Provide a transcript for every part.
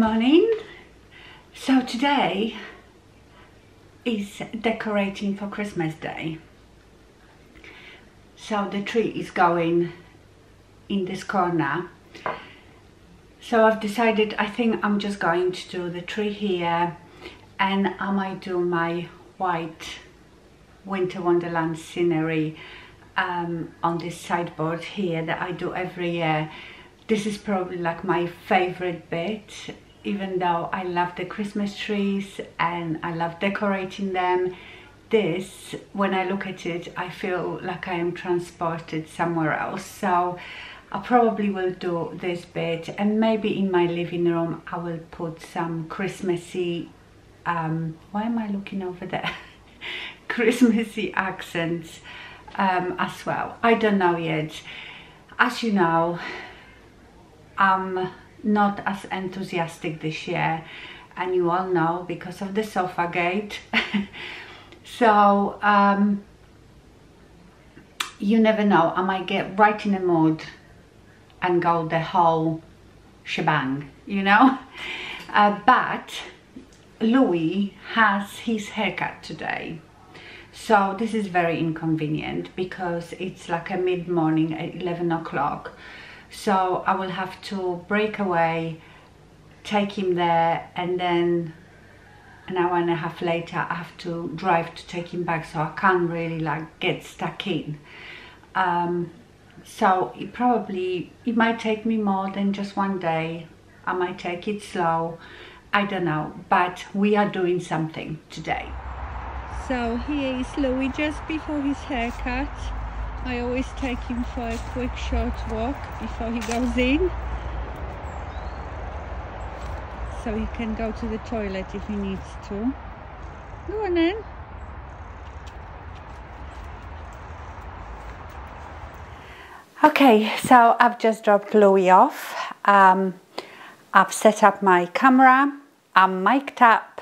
morning. So today is decorating for Christmas Day. So the tree is going in this corner. So I've decided I think I'm just going to do the tree here and I might do my white winter wonderland scenery um, on this sideboard here that I do every year this is probably like my favorite bit even though I love the Christmas trees and I love decorating them this when I look at it I feel like I am transported somewhere else. So I probably will do this bit and maybe in my living room I will put some Christmassy um, why am I looking over there? Christmassy accents um, as well. I don't know yet. As you know I'm not as enthusiastic this year and you all know because of the sofa gate. So um, you never know. I might get right in the mood and go the whole shebang you know? Uh, but Louis has his haircut today. So this is very inconvenient because it's like a mid-morning at 11 o'clock so I will have to break away take him there and then an hour and a half later I have to drive to take him back. So I can't really like get stuck in. Um, so it probably it might take me more than just one day. I might take it slow. I don't know. But we are doing something today. So here is Louis just before his haircut I always take him for a quick short walk before he goes in. So he can go to the toilet if he needs to. Go on then. Okay so I've just dropped Louis off. Um, I've set up my camera. I'm mic'd up.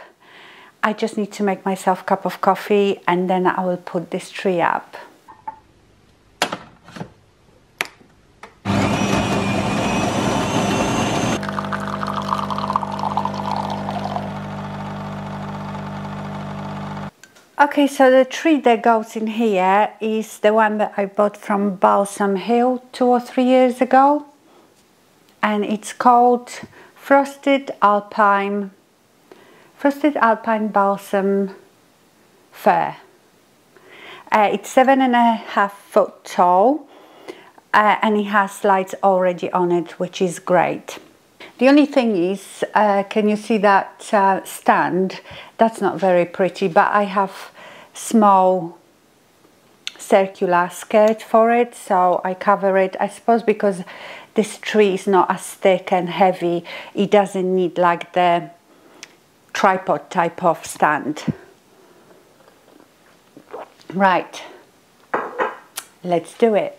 I just need to make myself a cup of coffee and then I will put this tree up Okay, so the tree that goes in here is the one that I bought from Balsam Hill two or three years ago. And it's called Frosted Alpine, Frosted Alpine Balsam Fir. Uh, it's seven and a half foot tall uh, and it has lights already on it, which is great. The only thing is, uh, can you see that uh, stand? That's not very pretty, but I have small circular skirt for it, so I cover it. I suppose because this tree is not as thick and heavy, it doesn't need like the tripod type of stand. Right, let's do it.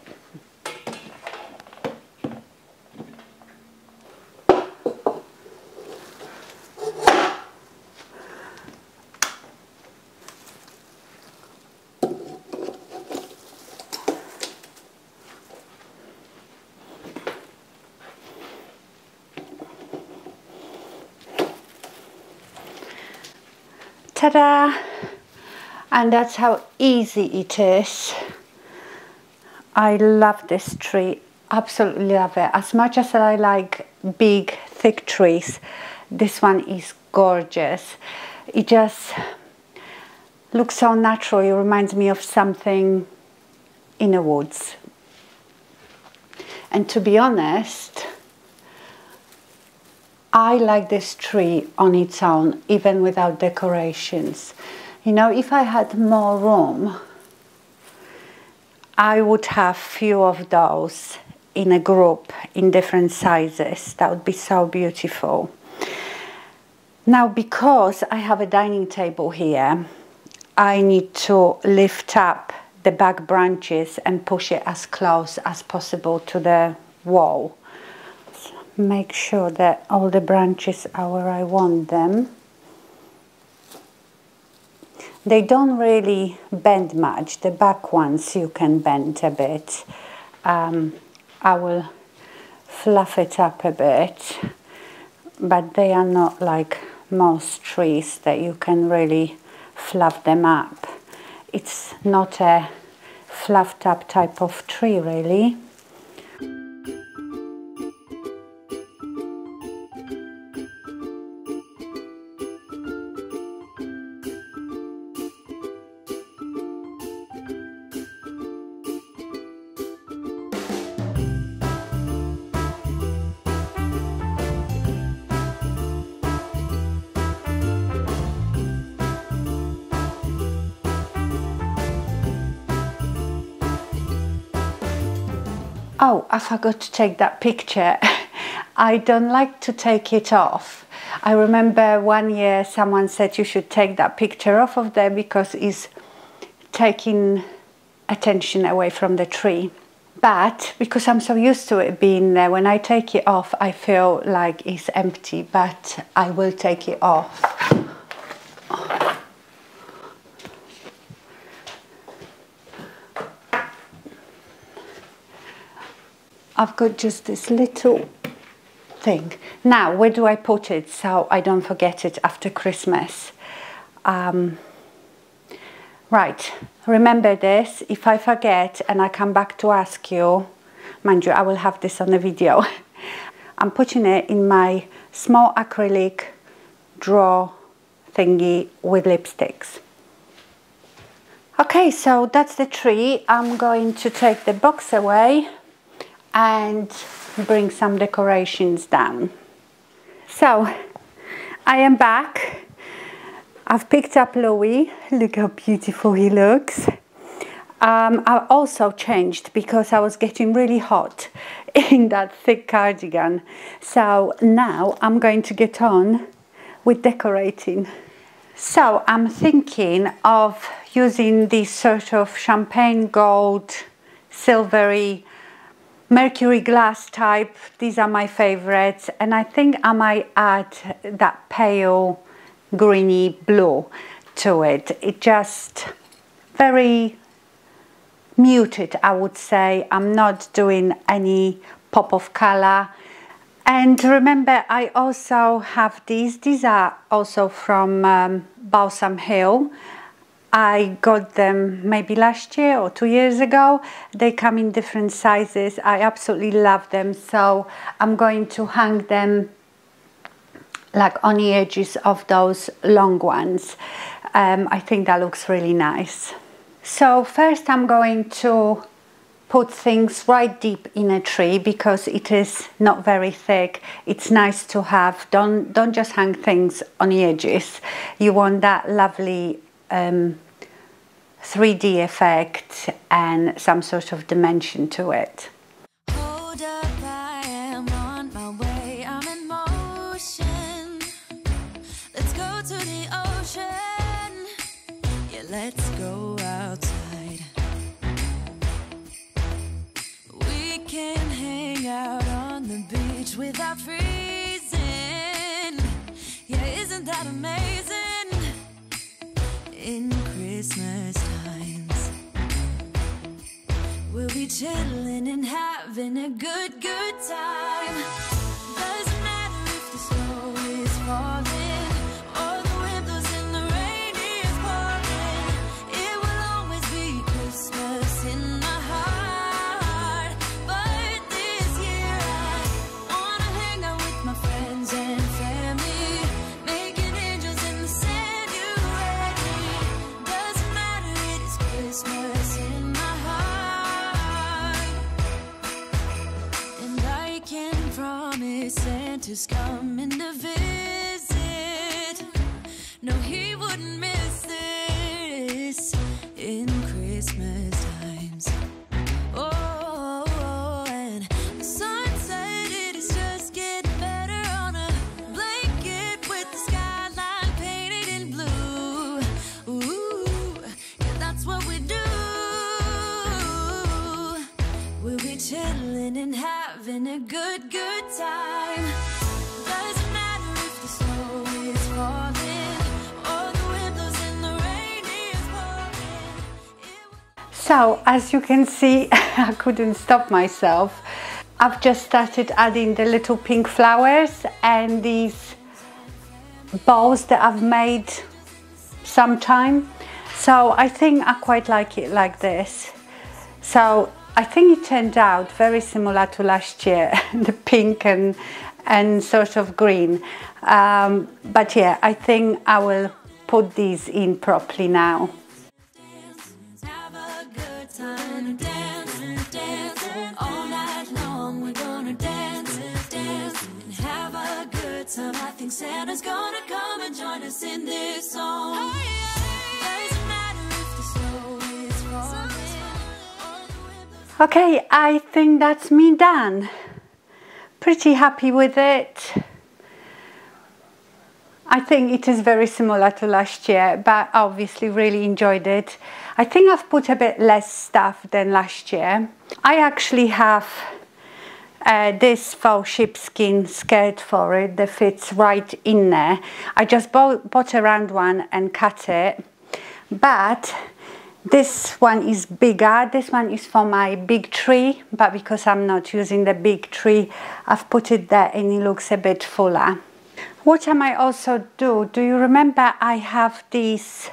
Ta-da. And that's how easy it is. I love this tree. Absolutely love it. As much as I like big thick trees this one is gorgeous. It just looks so natural. It reminds me of something in the woods. And to be honest I like this tree on its own, even without decorations. You know, if I had more room, I would have few of those in a group in different sizes. That would be so beautiful. Now, because I have a dining table here, I need to lift up the back branches and push it as close as possible to the wall make sure that all the branches are where I want them. They don't really bend much. The back ones you can bend a bit. Um, I will fluff it up a bit. but they are not like most trees that you can really fluff them up. It's not a fluffed up type of tree really. Oh, I forgot to take that picture. I don't like to take it off. I remember one year someone said you should take that picture off of there because it's taking attention away from the tree. But because I'm so used to it being there, when I take it off, I feel like it's empty, but I will take it off. I've got just this little thing. Now, where do I put it so I don't forget it after Christmas? Um, right, remember this. If I forget and I come back to ask you, mind you, I will have this on the video. I'm putting it in my small acrylic drawer thingy with lipsticks. Okay, so that's the tree. I'm going to take the box away and bring some decorations down. So I am back. I've picked up Louis. Look how beautiful he looks. Um, I also changed because I was getting really hot in that thick cardigan. So now I'm going to get on with decorating. So I'm thinking of using this sort of champagne gold silvery mercury glass type. These are my favorites. And I think I might add that pale greeny blue to it. It just very muted I would say. I'm not doing any pop of color. And remember I also have these. These are also from um, Balsam Hill I got them maybe last year or two years ago. They come in different sizes. I absolutely love them. So I'm going to hang them like on the edges of those long ones. Um, I think that looks really nice. So first I'm going to put things right deep in a tree because it is not very thick. It's nice to have. Don't, don't just hang things on the edges. You want that lovely um, 3D effect and some sort of dimension to it. let's go outside. We can hang out on the beach. Be chilling and having a good, good time. Santa's coming to visit. No, he wouldn't miss this in Christmas times. Oh, and the sun said it is just getting better on a blanket with the skyline painted in blue. Ooh, yeah, that's what we do. We'll be chilling and having a good, good time. So as you can see, I couldn't stop myself. I've just started adding the little pink flowers and these bows that I've made sometime. So I think I quite like it like this. So I think it turned out very similar to last year, the pink and, and sort of green. Um, but yeah, I think I will put these in properly now. Santa's gonna come and join us in this song. Oh, yeah. Okay, I think that's me done. Pretty happy with it. I think it is very similar to last year, but obviously really enjoyed it. I think I've put a bit less stuff than last year. I actually have uh, this faux sheepskin skirt for it that fits right in there. I just bought, bought a round one and cut it, but this one is bigger. This one is for my big tree, but because I'm not using the big tree, I've put it there and it looks a bit fuller. What am I also do, do you remember I have these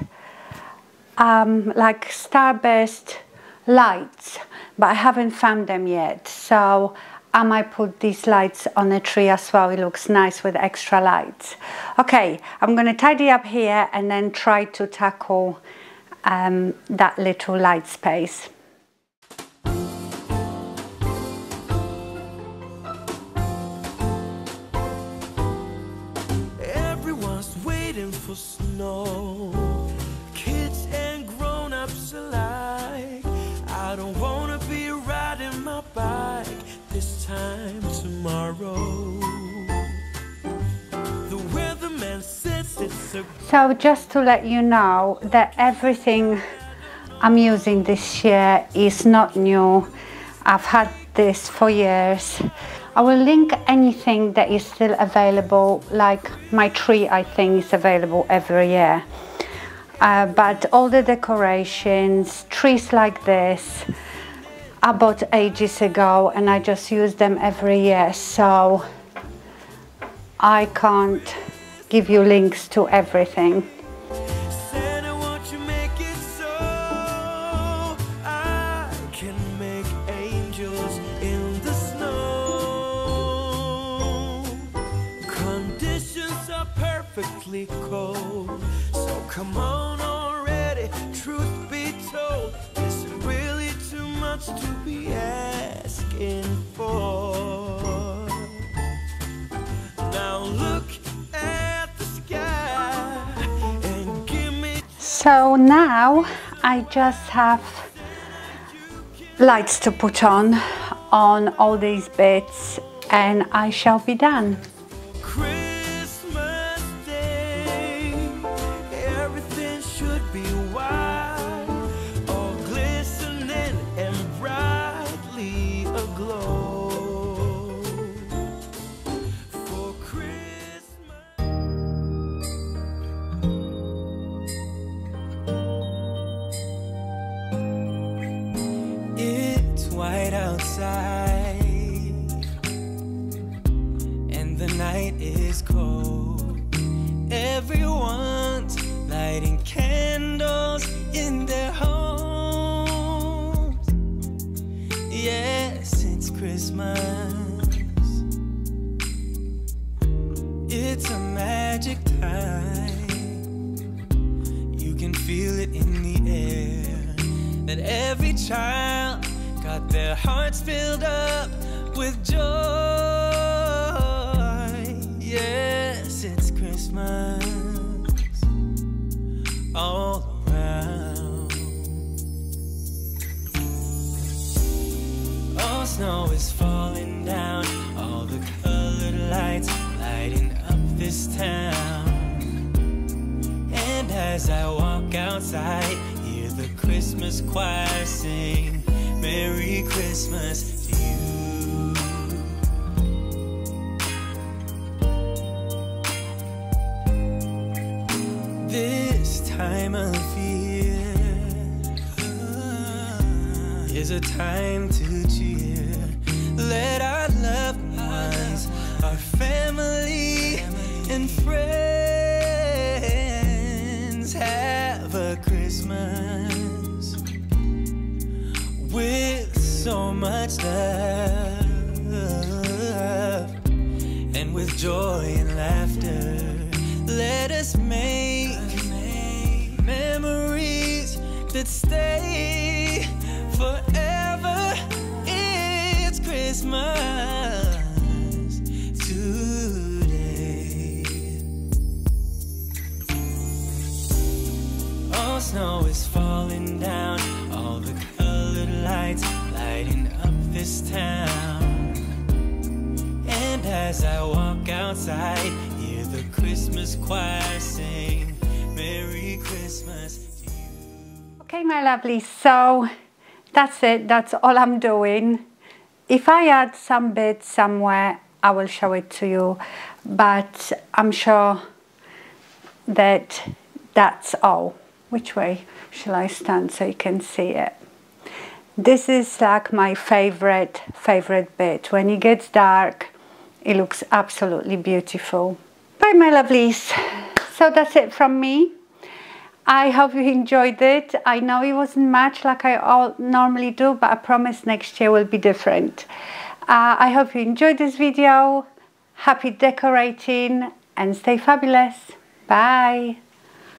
um, like starburst lights, but I haven't found them yet. So I might put these lights on the tree as well. It looks nice with extra lights. Okay, I'm going to tidy up here and then try to tackle um, that little light space. Everyone's waiting for snow. Kids and grown-ups alike. So just to let you know that everything I'm using this year is not new. I've had this for years. I will link anything that is still available, like my tree I think is available every year. Uh, but all the decorations, trees like this, I bought ages ago and I just use them every year so I can't give you links to everything. Much to be asking for? Now look at the sky and give me So now I just have lights to put on on all these bits and I shall be done. Christmas. It's a magic time. You can feel it in the air that every child got their hearts filled up with joy. Yes, it's Christmas snow is falling down, all the colored lights lighting up this town. And as I walk outside, hear the Christmas choir sing, Merry Christmas to you. This time of year uh, is a time to much love. And with joy and laughter, let us make memories that stay forever. It's Christmas today. All snow is falling down, all the colored lights this town. And as I walk outside, hear the Christmas choir sing, Merry Christmas. Okay, my lovely, so that's it, that's all I'm doing. If I add some bits somewhere, I will show it to you, but I'm sure that that's all. Which way shall I stand so you can see it? This is like my favorite, favorite bit. When it gets dark, it looks absolutely beautiful. Bye, my lovelies. So that's it from me. I hope you enjoyed it. I know it wasn't much like I all normally do, but I promise next year will be different. Uh, I hope you enjoyed this video. Happy decorating and stay fabulous. Bye.